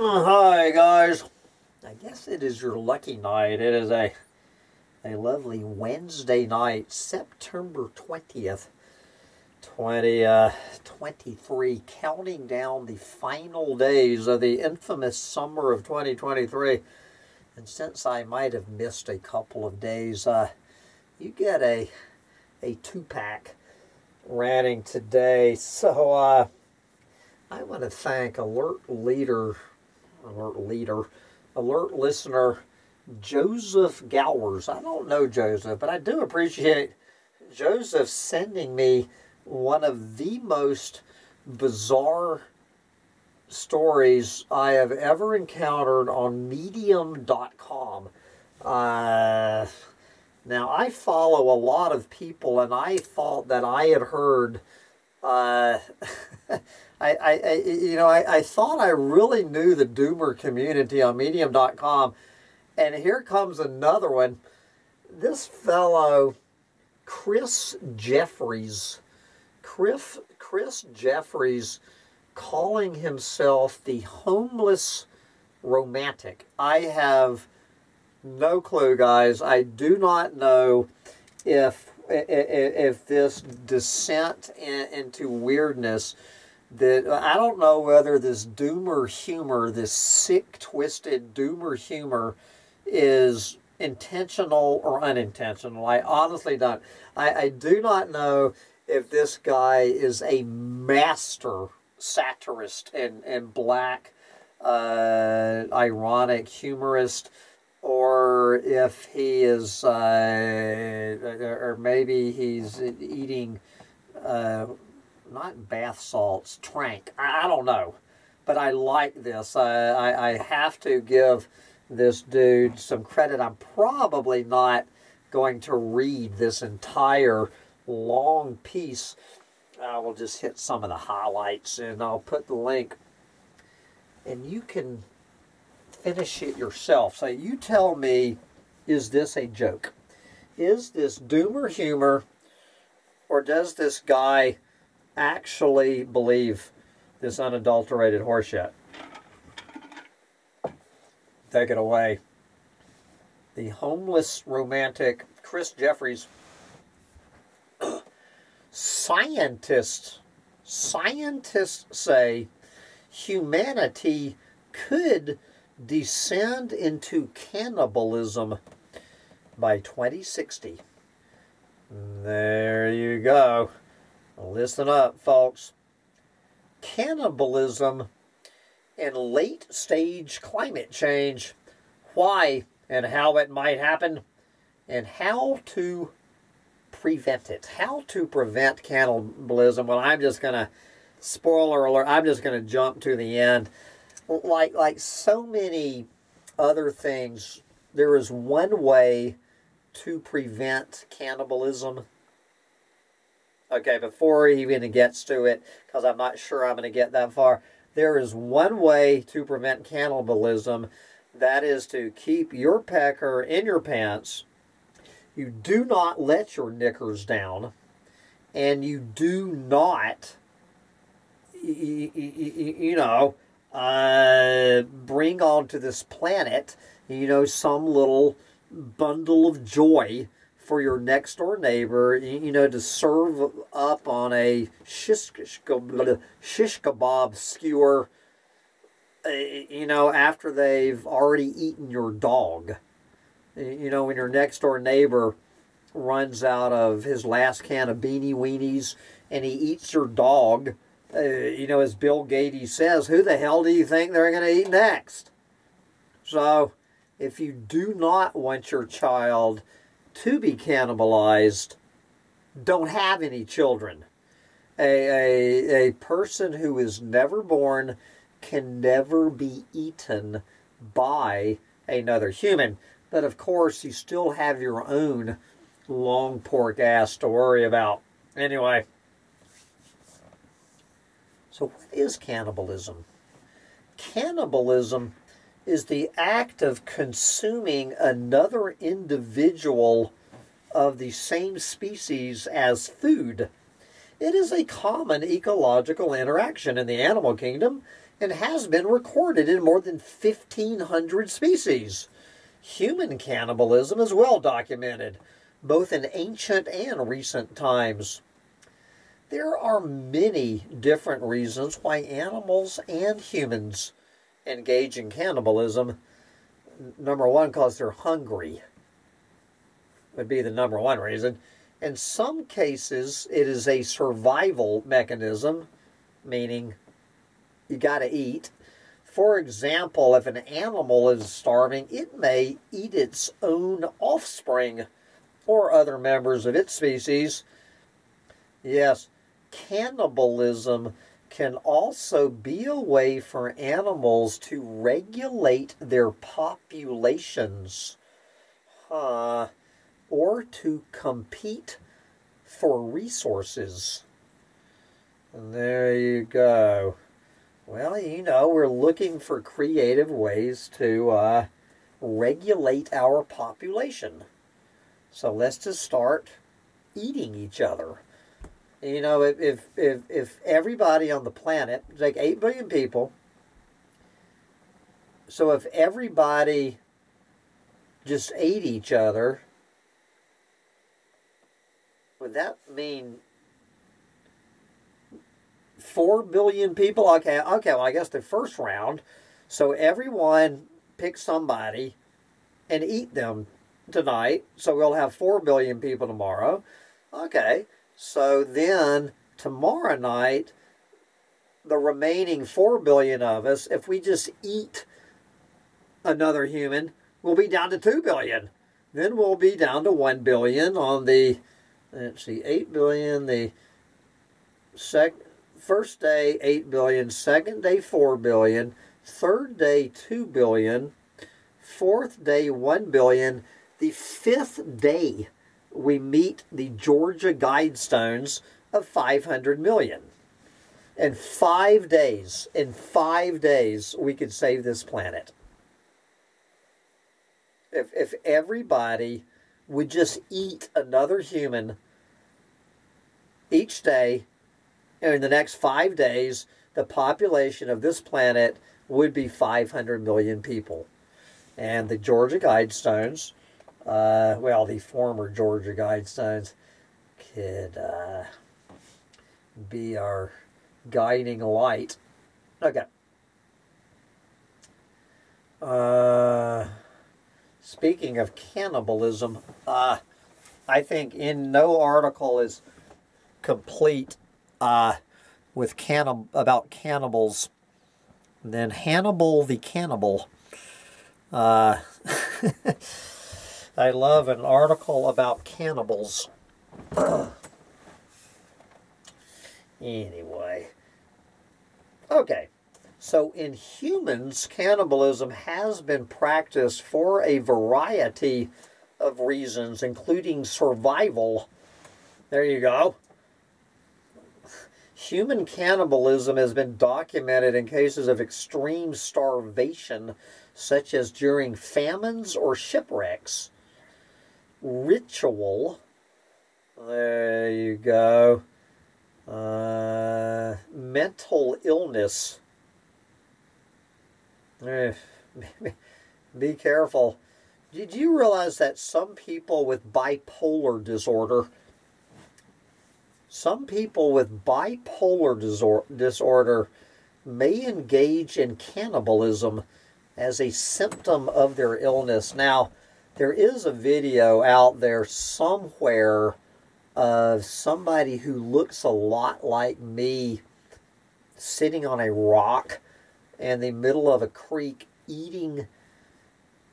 Hi guys. I guess it is your lucky night. It is a a lovely Wednesday night, September 20th, 2023, uh, counting down the final days of the infamous summer of 2023. And since I might have missed a couple of days, uh, you get a a two-pack ranting today. So uh, I want to thank Alert Leader, Alert Leader, Alert Listener, Joseph Gowers. I don't know Joseph, but I do appreciate Joseph sending me one of the most bizarre stories I have ever encountered on medium.com. Uh, now, I follow a lot of people, and I thought that I had heard. Uh, I, I, I, you know, I, I thought I really knew the doomer community on medium.com and here comes another one. This fellow, Chris Jeffries, Chris, Chris Jeffries, calling himself the homeless romantic. I have no clue, guys. I do not know if if this descent into weirdness that I don't know whether this doomer humor, this sick, twisted doomer humor, is intentional or unintentional. I honestly don't. I, I do not know if this guy is a master satirist and, and black, uh, ironic humorist, or if he is, uh, or maybe he's eating, uh, not bath salts, trank. I, I, don't know. But I like this. I, I have to give this dude some credit. I'm probably not going to read this entire long piece. I will just hit some of the highlights and I'll put the link. And you can finish it yourself. So you tell me, is this a joke? Is this doomer humor or does this guy actually believe this unadulterated horseshit? Take it away. The homeless romantic Chris Jeffries. scientists, scientists say humanity could descend into cannibalism by 2060. There you go. Listen up, folks. Cannibalism and late stage climate change, why and how it might happen, and how to prevent it. How to prevent cannibalism. Well, I'm just going to, spoiler alert, I'm just going to jump to the end. Like, like so many other things, there is one way to prevent cannibalism. Okay, before he even gets to it, because I'm not sure I'm going to get that far, there is one way to prevent cannibalism that is to keep your pecker in your pants. You do not let your knickers down, and you do not, you know, uh, bring onto this planet, you know, some little bundle of joy for your next door neighbor, you know, to serve up on a shish, shish kebab skewer, uh, you know, after they've already eaten your dog. You know, when your next door neighbor runs out of his last can of beanie weenies and he eats your dog, uh, you know, as Bill Gates says, who the hell do you think they're going to eat next? So, if you do not want your child to be cannibalized don't have any children. A, a, a person who is never born can never be eaten by another human. But of course, you still have your own long pork ass to worry about. Anyway, so what is cannibalism? Cannibalism is the act of consuming another individual of the same species as food. It is a common ecological interaction in the animal kingdom. and has been recorded in more than 1,500 species. Human cannibalism is well documented, both in ancient and recent times. There are many different reasons why animals and humans engage in cannibalism. Number one, because they're hungry, would be the number one reason. In some cases, it is a survival mechanism, meaning you got to eat. For example, if an animal is starving, it may eat its own offspring or other members of its species. Yes, cannibalism can also be a way for animals to regulate their populations uh, or to compete for resources. And there you go. Well, you know, we're looking for creative ways to uh, regulate our population. So let's just start eating each other. You know, if, if, if, if everybody on the planet, like 8 billion people, so if everybody just ate each other, would that mean 4 billion people? Okay, okay, well, I guess the first round. So everyone pick somebody and eat them tonight. So we'll have 4 billion people tomorrow. Okay, so then tomorrow night, the remaining 4 billion of us, if we just eat another human, we'll be down to 2 billion. Then we'll be down to 1 billion on the, let's see, 8 billion, the second first day 8 billion, second day 4 billion, third day 2 billion, fourth day 1 billion, the fifth day we meet the Georgia Guidestones of 500 million. In five days, in five days, we could save this planet. If, if everybody would just eat another human each day in the next five days, the population of this planet would be 500 million people. And the Georgia Guidestones, uh, well, the former Georgia Guidestones, could uh, be our guiding light. Okay. Uh, speaking of cannibalism, uh, I think in no article is complete uh, with cannib- about cannibals than Hannibal the Cannibal. Uh, I love an article about cannibals. anyway. Okay. So in humans, cannibalism has been practiced for a variety of reasons, including survival. There you go. Human cannibalism has been documented in cases of extreme starvation, such as during famines or shipwrecks. Ritual, there you go. Uh, mental illness. Eh, be careful. Did you realize that some people with bipolar disorder some people with bipolar disorder may engage in cannibalism as a symptom of their illness. Now, there is a video out there somewhere of somebody who looks a lot like me sitting on a rock in the middle of a creek eating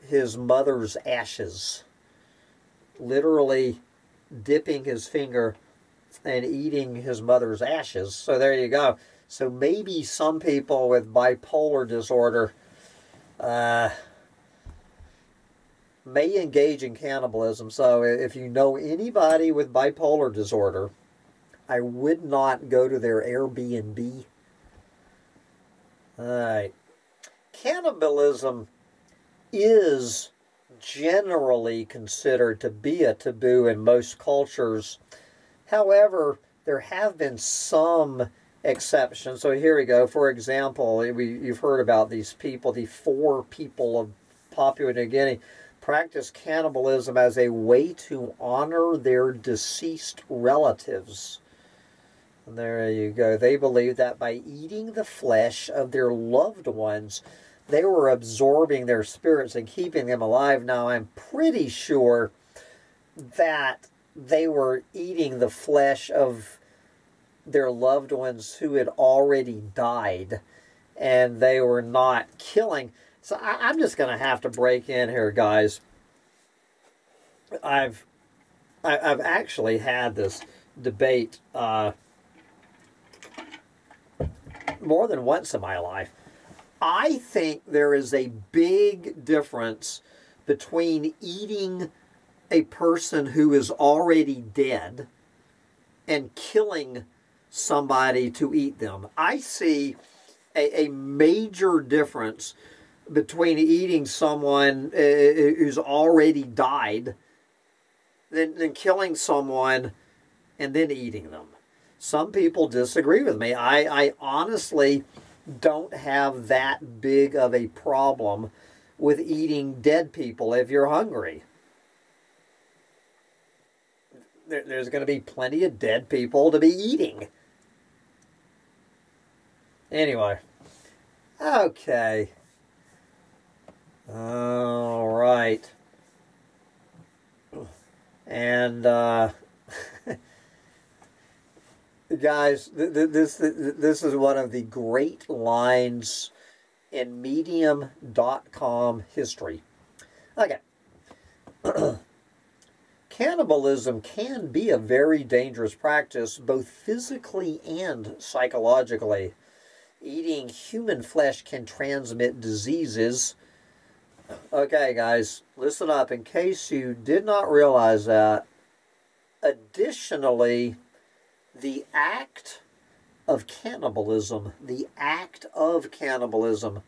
his mother's ashes. Literally dipping his finger and eating his mother's ashes. So there you go. So maybe some people with bipolar disorder uh, may engage in cannibalism. So if you know anybody with bipolar disorder, I would not go to their Airbnb. All right. Cannibalism is generally considered to be a taboo in most cultures However, there have been some exceptions. So here we go. For example, we, you've heard about these people, the Fore people of Papua New Guinea practice cannibalism as a way to honor their deceased relatives. And there you go. They believe that by eating the flesh of their loved ones, they were absorbing their spirits and keeping them alive. Now, I'm pretty sure that they were eating the flesh of their loved ones who had already died and they were not killing. So I, am just going to have to break in here, guys. I've I, I've actually had this debate uh, more than once in my life. I think there is a big difference between eating a person who is already dead and killing somebody to eat them. I see a, a major difference between eating someone uh, who's already died than, than killing someone and then eating them. Some people disagree with me. I, I honestly don't have that big of a problem with eating dead people if you're hungry. There, there's going to be plenty of dead people to be eating. Anyway. Okay. All right. And, uh, guys, th th this, th this is one of the great lines in medium.com history. Okay. Cannibalism can be a very dangerous practice, both physically and psychologically. Eating human flesh can transmit diseases. Okay, guys, listen up. In case you did not realize that, additionally, the act of cannibalism, the act of cannibalism,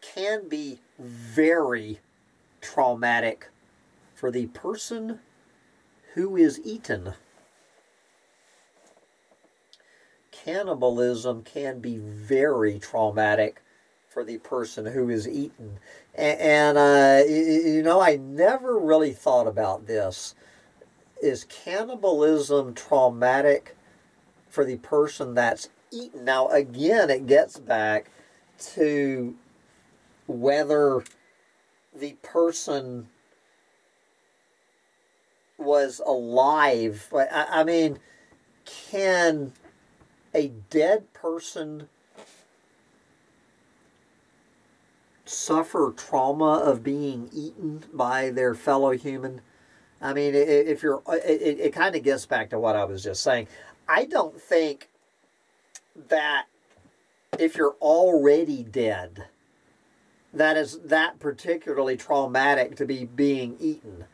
can be very traumatic for the person who is eaten. Cannibalism can be very traumatic for the person who is eaten. And, uh, you know, I never really thought about this. Is cannibalism traumatic for the person that's eaten? Now, again, it gets back to whether the person was alive. I, I mean, can a dead person suffer trauma of being eaten by their fellow human? I mean, if you're, it, it kind of gets back to what I was just saying. I don't think that if you're already dead, that is that particularly traumatic to be being eaten.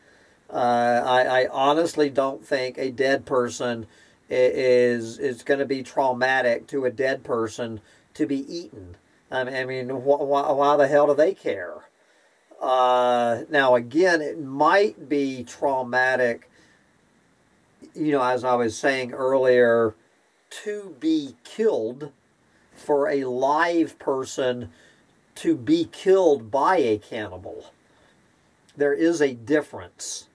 Uh, I, I honestly don't think a dead person is is going to be traumatic to a dead person to be eaten. I mean, wh wh why the hell do they care? Uh, now, again, it might be traumatic, you know, as I was saying earlier, to be killed for a live person to be killed by a cannibal. There is a difference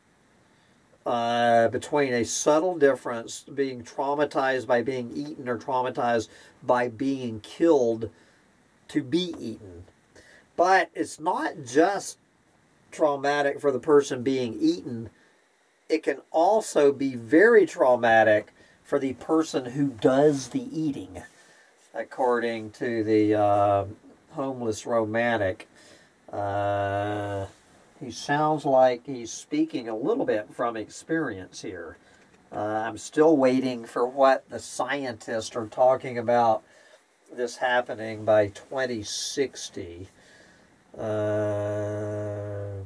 uh, between a subtle difference being traumatized by being eaten or traumatized by being killed to be eaten. But it's not just traumatic for the person being eaten, it can also be very traumatic for the person who does the eating, according to the uh, homeless romantic. Uh, he sounds like he's speaking a little bit from experience here. Uh, I'm still waiting for what the scientists are talking about this happening by 2060. Uh,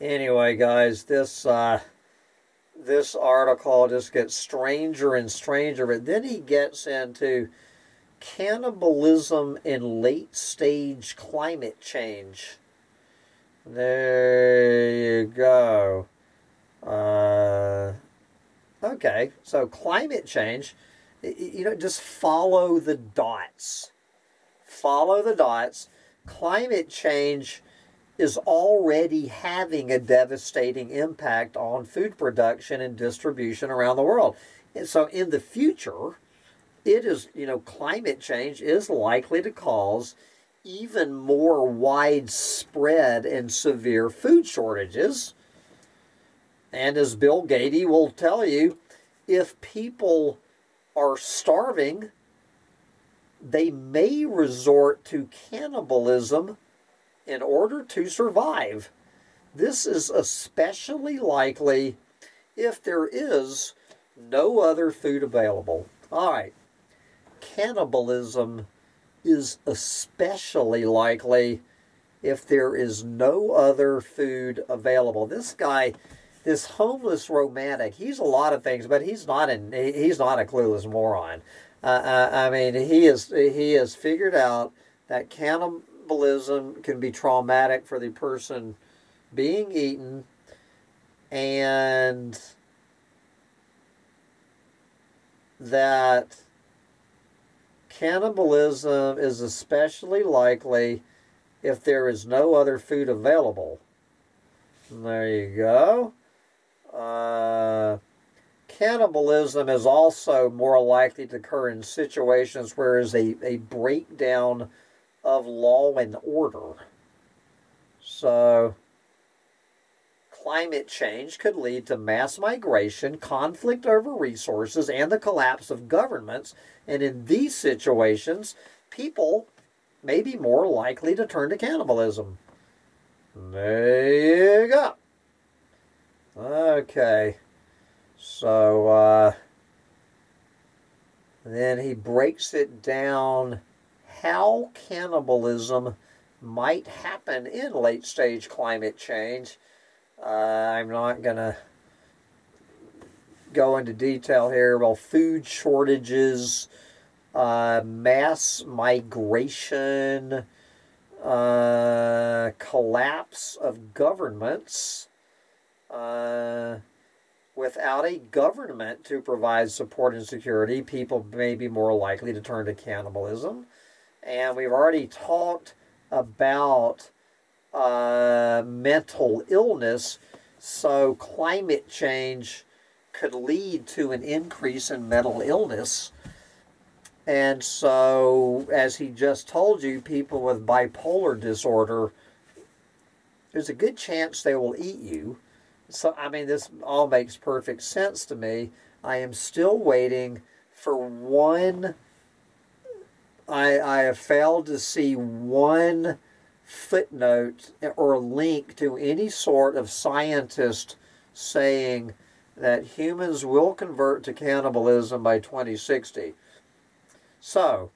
anyway, guys, this uh, this article just gets stranger and stranger, but then he gets into cannibalism in late stage climate change. There you go. Okay. So climate change, you know, just follow the dots. Follow the dots. Climate change is already having a devastating impact on food production and distribution around the world. And so in the future, it is, you know, climate change is likely to cause even more widespread and severe food shortages. And as Bill Gates will tell you, if people are starving, they may resort to cannibalism in order to survive. This is especially likely if there is no other food available. All right, cannibalism is especially likely if there is no other food available. This guy, this homeless romantic, he's a lot of things, but he's not an he's not a clueless moron. Uh, uh, I mean, he is he has figured out that cannibalism can be traumatic for the person being eaten, and that Cannibalism is especially likely if there is no other food available. There you go. Uh, cannibalism is also more likely to occur in situations where is a, a breakdown of law and order. So, climate change could lead to mass migration, conflict over resources, and the collapse of governments. And in these situations, people may be more likely to turn to cannibalism. There you go. Okay. So, uh, then he breaks it down how cannibalism might happen in late stage climate change uh, I'm not going to go into detail here. Well, food shortages, uh, mass migration, uh, collapse of governments. Uh, without a government to provide support and security, people may be more likely to turn to cannibalism. And we've already talked about uh, mental illness. So climate change could lead to an increase in mental illness. And so, as he just told you, people with bipolar disorder, there's a good chance they will eat you. So, I mean, this all makes perfect sense to me. I am still waiting for one. I, I have failed to see one footnote or link to any sort of scientist saying that humans will convert to cannibalism by 2060. So,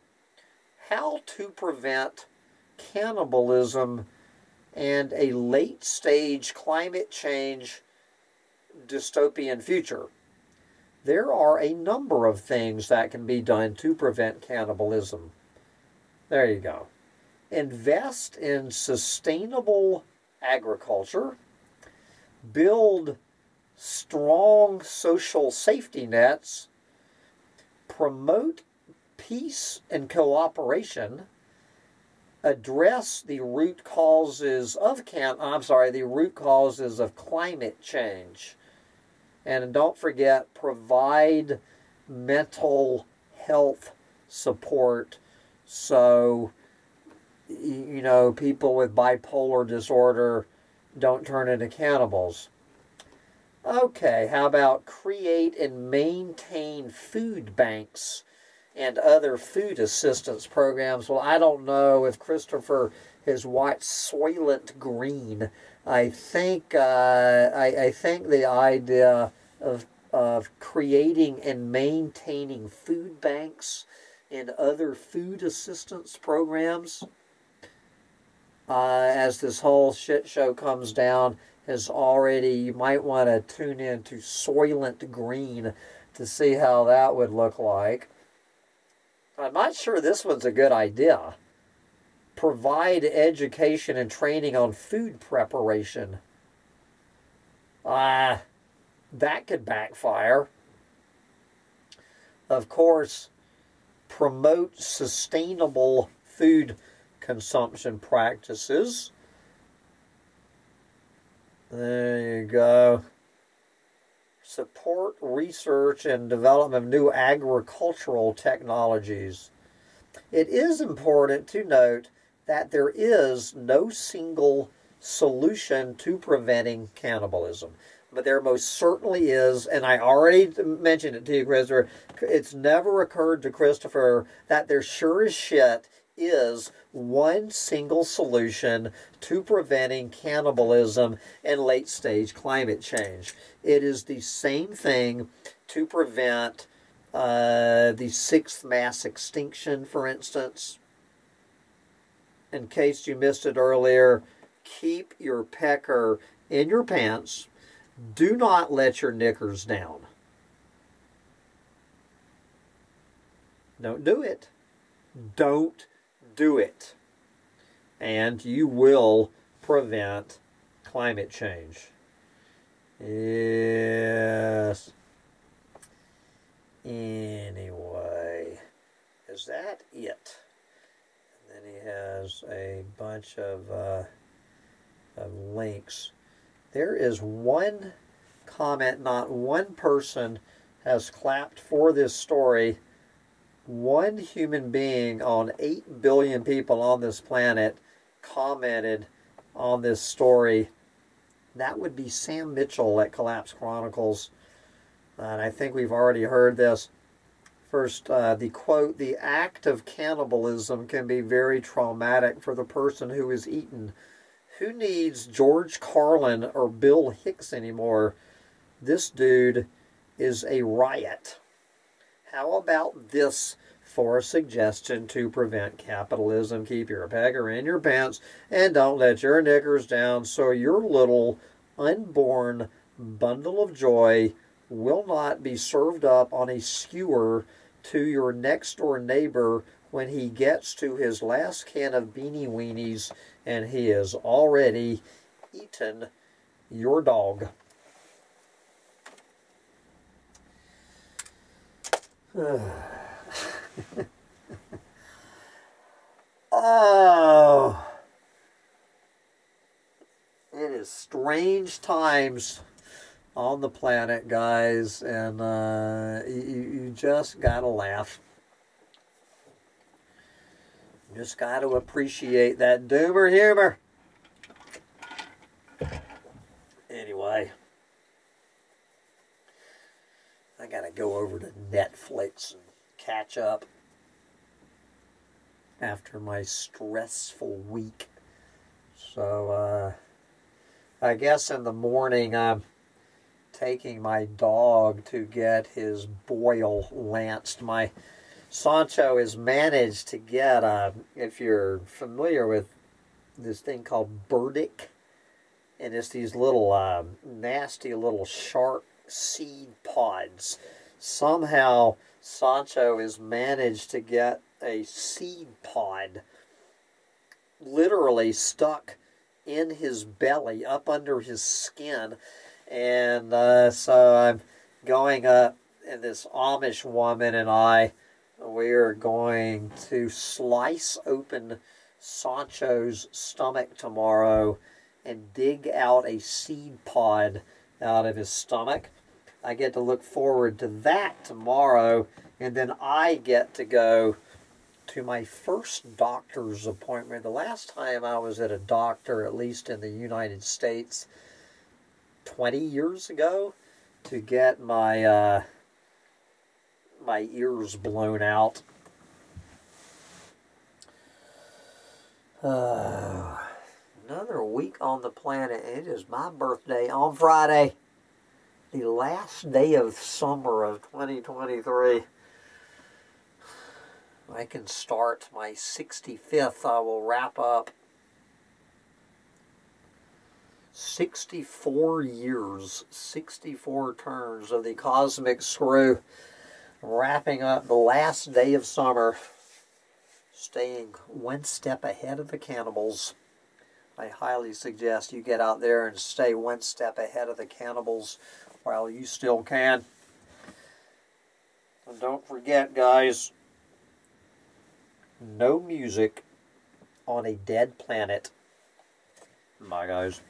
how to prevent cannibalism and a late stage climate change dystopian future? There are a number of things that can be done to prevent cannibalism. There you go invest in sustainable agriculture, build strong social safety nets, promote peace and cooperation, address the root causes of can I'm sorry, the root causes of climate change. And don't forget provide mental health support so you know, people with bipolar disorder don't turn into cannibals. Okay, how about create and maintain food banks and other food assistance programs? Well, I don't know if Christopher has watched Soylent Green. I think uh, I, I think the idea of of creating and maintaining food banks and other food assistance programs uh, as this whole shit show comes down has already, you might want to tune in to Soylent Green to see how that would look like. I'm not sure this one's a good idea. Provide education and training on food preparation. Ah, uh, that could backfire. of course, promote sustainable food consumption practices. There you go. Support research and development of new agricultural technologies. It is important to note that there is no single solution to preventing cannibalism. But there most certainly is, and I already mentioned it to you, Christopher. It's never occurred to Christopher that there sure as shit is one single solution to preventing cannibalism and late stage climate change. It is the same thing to prevent uh, the sixth mass extinction, for instance. In case you missed it earlier, keep your pecker in your pants. Do not let your knickers down. Don't do it. Don't do it. And you will prevent climate change. Yes. Anyway, is that it? And then he has a bunch of, uh, of links. There is one comment, not one person has clapped for this story. One human being on 8 billion people on this planet commented on this story. That would be Sam Mitchell at Collapse Chronicles and I think we've already heard this. First, uh, the quote, the act of cannibalism can be very traumatic for the person who is eaten. Who needs George Carlin or Bill Hicks anymore? This dude is a riot. How about this for a suggestion to prevent capitalism? Keep your pecker in your pants and don't let your knickers down so your little unborn bundle of joy will not be served up on a skewer to your next door neighbor when he gets to his last can of beanie weenies and he has already eaten your dog. Oh, it is strange times on the planet, guys, and uh, you, you just gotta laugh. You just gotta appreciate that doomer humor. Anyway, I gotta go over to Netflix and catch up after my stressful week. So, uh, I guess in the morning I'm taking my dog to get his boil lanced. My Sancho has managed to get, uh, if you're familiar with this thing called burdock, and it's these little uh, nasty little sharp seed pods. Somehow Sancho has managed to get a seed pod literally stuck in his belly, up under his skin, and uh, so I'm going up, and this Amish woman and I, we are going to slice open Sancho's stomach tomorrow and dig out a seed pod out of his stomach. I get to look forward to that tomorrow, and then I get to go to my first doctor's appointment. The last time I was at a doctor, at least in the United States, 20 years ago to get my uh, my ears blown out. Uh, another week on the planet. It is my birthday on Friday, the last day of summer of 2023. I can start my 65th. I will wrap up 64 years, 64 turns of the cosmic screw, wrapping up the last day of summer, staying one step ahead of the cannibals. I highly suggest you get out there and stay one step ahead of the cannibals while you still can. And don't forget, guys, no music on a dead planet. Bye, guys.